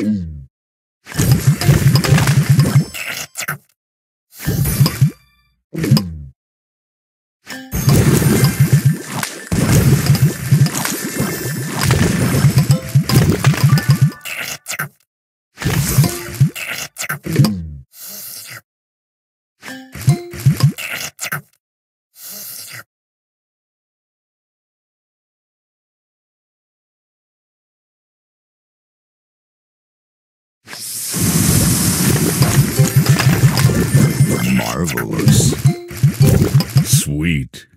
you Marvelous. Sweet.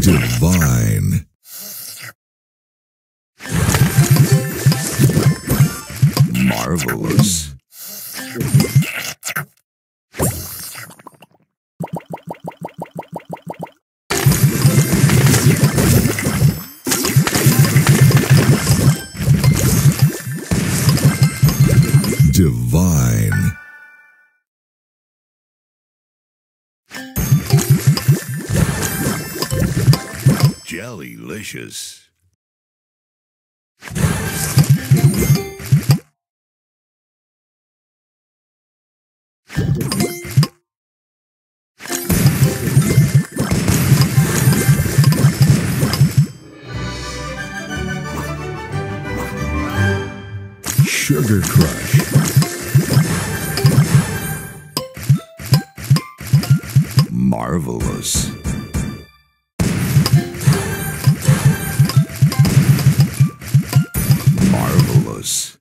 Divine. Marvelous. Divine. Jellylicious. Sugar Crush. Marvelous. Marvelous.